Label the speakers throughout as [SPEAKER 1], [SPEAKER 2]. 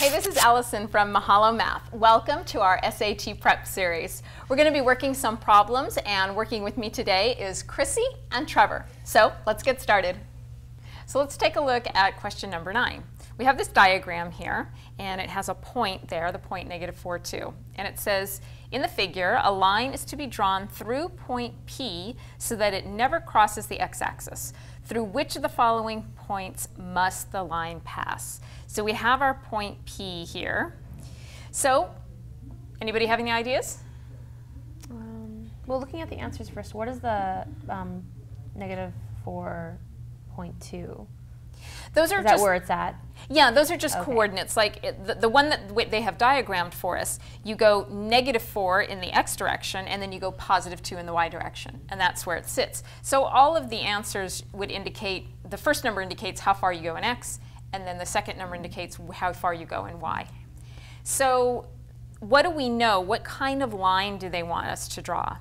[SPEAKER 1] Hey, this is Allison from Mahalo Math. Welcome to our SAT Prep series. We're going to be working some problems, and working with me today is Chrissy and Trevor. So let's get started. So let's take a look at question number nine. We have this diagram here, and it has a point there, the point negative 4, 2. And it says, in the figure, a line is to be drawn through point P so that it never crosses the x-axis. Through which of the following points must the line pass? So we have our point P here. So, anybody have any ideas?
[SPEAKER 2] Um, well, looking at the answers first, what is the um, negative 4.2?
[SPEAKER 1] Those are
[SPEAKER 2] is that
[SPEAKER 1] just,
[SPEAKER 2] where it's at?
[SPEAKER 1] Yeah, those are just
[SPEAKER 2] Okay.
[SPEAKER 1] coordinates. Like it, the, the one that they have diagrammed for us, you go negative 4 in the x direction, and then you go positive 2 in the y direction, and that's where it sits. So all of the answers would indicate, the first number indicates how far you go in x, and then the second number indicates how far you go in y. So what do we know? What kind of line do they want us to draw?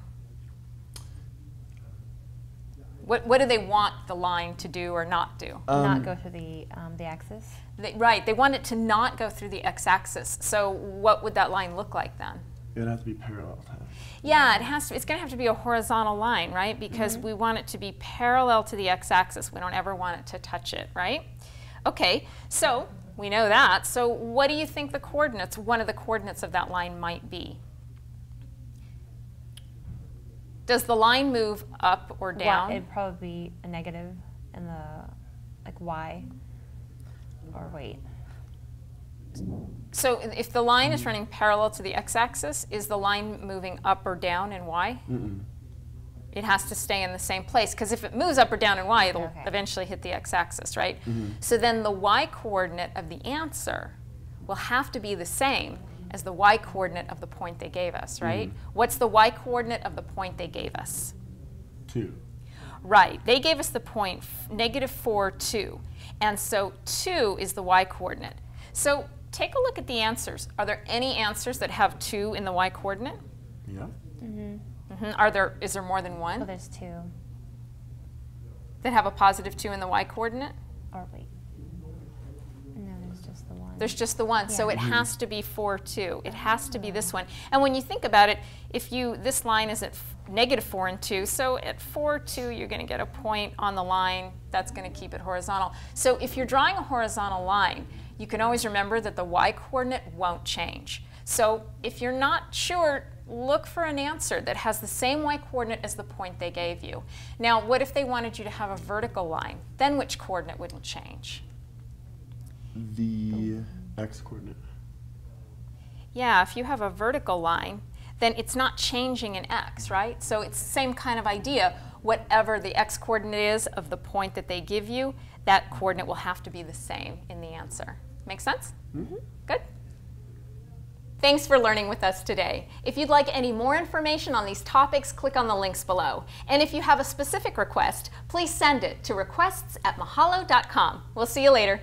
[SPEAKER 1] What, what do they want the line to do or not do?
[SPEAKER 3] Um,
[SPEAKER 2] Not go through the, um, the axis?
[SPEAKER 1] They, right, they want it to not go through the x-axis. So what would that line look like then?
[SPEAKER 3] It has to be parallel to it.
[SPEAKER 1] Yeah, it has to. It's going to have to be a horizontal line, right? Because we want it to be parallel to the x-axis. We don't ever want it to touch it, right? Okay, so we know that. So what do you think the coordinates, one of the coordinates of that line might be? Does the line move up or
[SPEAKER 2] Y-
[SPEAKER 1] down?
[SPEAKER 2] it'd probably be a negative in the, like, y. Or wait.
[SPEAKER 1] So if the line is running parallel to the x-axis, is the line moving up or down in y?
[SPEAKER 3] Mm-mm.
[SPEAKER 1] It has to stay in the same place because if it moves up or down in y, it'll
[SPEAKER 2] Okay.
[SPEAKER 1] eventually hit the x-axis, right? So then the y-coordinate of the answer will have to be the same as the y-coordinate of the point they gave us, right? What's the y-coordinate of the point they gave us?
[SPEAKER 3] Two.
[SPEAKER 1] Right, they gave us the negative 4, 2. And so 2 is the y-coordinate. So take a look at the answers. Are there any answers that have 2 in the y-coordinate?
[SPEAKER 3] Yeah.
[SPEAKER 1] hmm Mm-hmm. Are there, is there more than
[SPEAKER 2] Oh,
[SPEAKER 1] one
[SPEAKER 2] there's two.
[SPEAKER 1] that have a positive 2 in the y-coordinate?
[SPEAKER 2] Or wait. No, there's just the one.
[SPEAKER 1] There's just the one, so
[SPEAKER 2] Yeah.
[SPEAKER 1] it mm-hmm. has to be 4, 2. It has to be this one. And when you think about it, if you, this line is at f- negative 4 and 2, so at 4, 2, you're going to get a point on the line that's going to keep it horizontal. So if you're drawing a horizontal line, you can always remember that the y-coordinate won't change. So if you're not sure, look for an answer that has the same y-coordinate as the point they gave you. Now, what if they wanted you to have a vertical line? Then which coordinate wouldn't change?
[SPEAKER 3] The x coordinate.
[SPEAKER 1] Yeah, if you have a vertical line, then it's not changing in x, right? So it's the same kind of idea. Whatever the x coordinate is of the point that they give you, that coordinate will have to be the same in the answer. Make sense?
[SPEAKER 3] Mm-hmm.
[SPEAKER 1] Good. Thanks for learning with us today. If you'd like any more information on these topics, click on the links below. And if you have a specific request, please send it to requests at mahalo.com. We'll see you later.